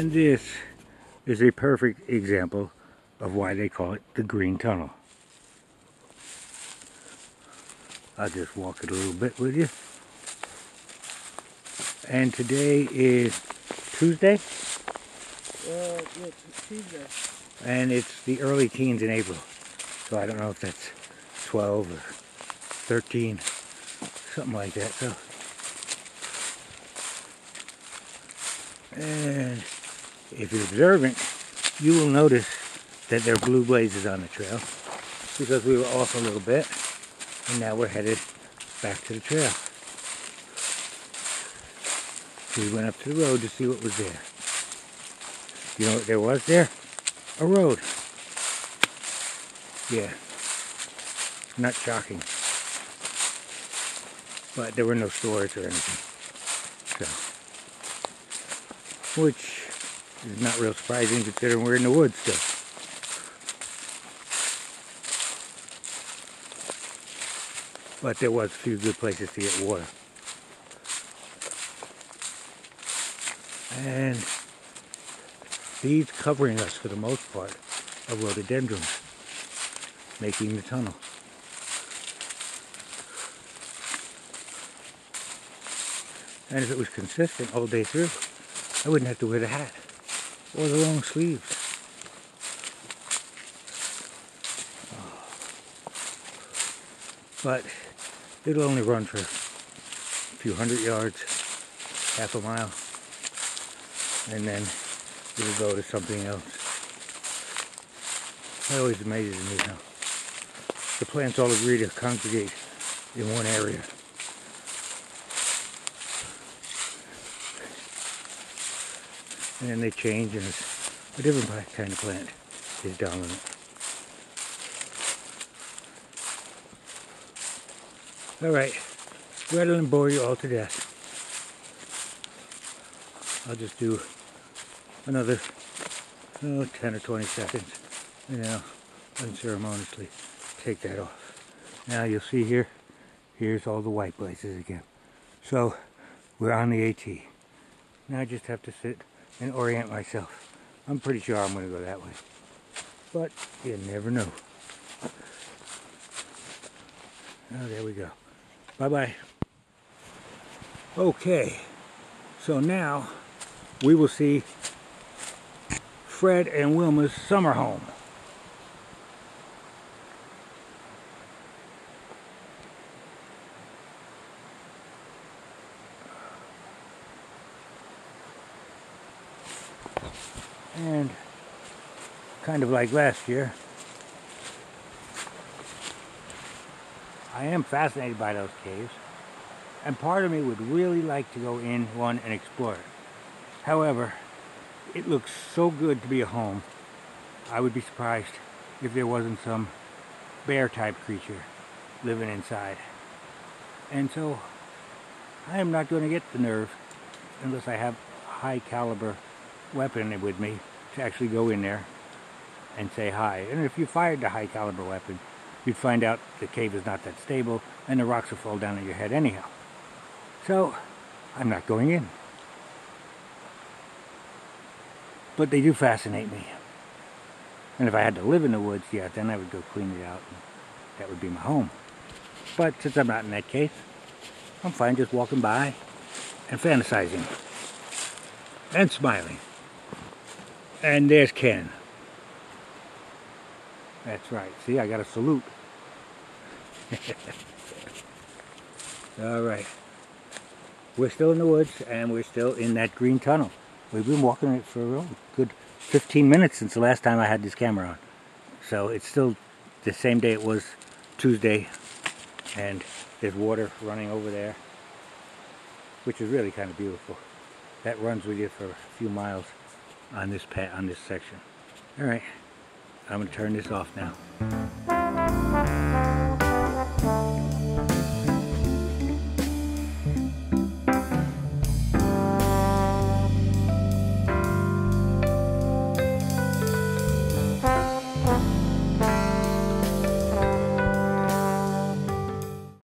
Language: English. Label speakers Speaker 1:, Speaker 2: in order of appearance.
Speaker 1: And this is a perfect example of why they call it the Green Tunnel. I'll just walk it a little bit with you. And today is Tuesday?
Speaker 2: Uh, yeah, Tuesday.
Speaker 1: And it's the early teens in April. So I don't know if that's 12 or 13, something like that. So, and if you're observant, you will notice that there are blue blazes on the trail because we were off a little bit and now we're headed back to the trail. We went up to the road to see what was there. You know what there was there? A road. Yeah. Not shocking. But there were no stores or anything. So. Which is not real surprising considering we're in the woods still. But there was a few good places to get water. And these covering us for the most part are rhododendrons, making the tunnel. And if it was consistent all day through, I wouldn't have to wear the hat or the long sleeves. But it'll only run for a few hundred yards, half a mile, and then it'll go to something else. It always amazes me how the plants all agree to congregate in one area. And then they change and it's a different kind of plant is dominant. Alright, rather than bore you all to death, I'll just do another oh, 10 or 20 seconds and I'll unceremoniously take that off. Now you'll see here, here's all the white places again. So we're on the AT. Now I just have to sit and orient myself. I'm pretty sure I'm going to go that way. But you never know. Oh, there we go. Bye-bye. Okay, so now we will see Fred and Wilma's summer home. And kind of like last year, I am fascinated by those caves. And part of me would really like to go in one and explore it. However, it looks so good to be a home. I would be surprised if there wasn't some bear type creature living inside. And so I am not going to get the nerve unless I have high caliber weapon with me to actually go in there and say hi. And if you fired the high caliber weapon, you'd find out the cave is not that stable and the rocks will fall down on your head anyhow. So I'm not going in. But they do fascinate me. And if I had to live in the woods, yeah, then I would go clean it out. That would be my home. But since I'm not in that case, I'm fine just walking by and fantasizing and smiling. And there's Ken. That's right. See, I got a salute. All right. We're still in the woods and we're still in that green tunnel. We've been walking it for a good 15 minutes since the last time I had this camera on. So it's still the same day it was Tuesday and there's water running over there which is really kind of beautiful. That runs with you for a few miles on this pat on this section. All right, I'm gonna turn this off now.